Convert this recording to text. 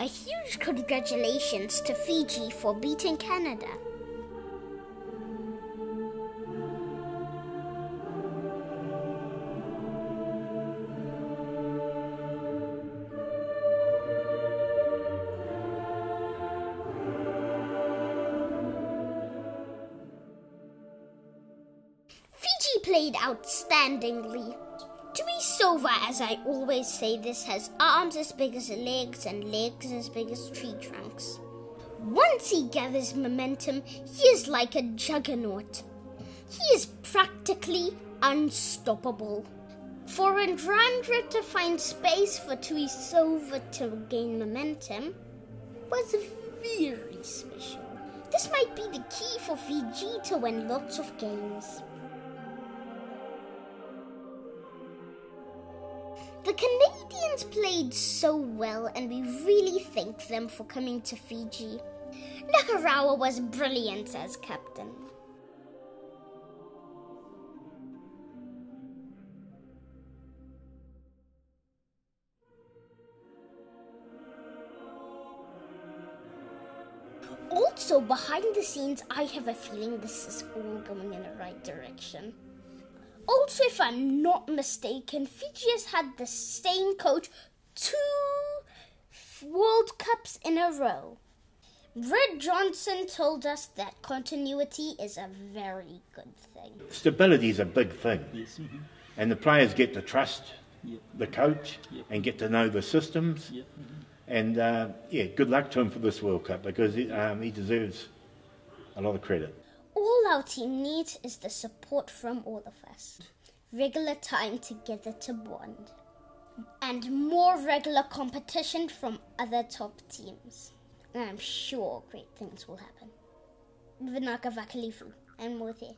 A huge congratulations to Fiji for beating Canada. Fiji played outstandingly. Tuisova, as I always say, this has arms as big as legs and legs as big as tree trunks. Once he gathers momentum, he is like a juggernaut. He is practically unstoppable. For Radradra to find space for Tuisova to gain momentum was very special. This might be the key for to win lots of games. The Canadians played so well, and we really thank them for coming to Fiji. Nakarawa was brilliant as captain. Also, behind the scenes, I have a feeling this is all going in the right direction. Also, if I'm not mistaken, Fiji has had the same coach two World Cups in a row. Red Johnson told us that continuity is a very good thing. Stability is a big thing. Yes. Mm-hmm. And the players get to trust Yep. the coach Yep. and get to know the systems. Yep. And uh, yeah, good luck to him for this World Cup because he, um, he deserves a lot of credit. All our team needs is the support from all of us. Regular time together to bond. And more regular competition from other top teams. And I'm sure great things will happen. Vinaka Vakalevu and more there.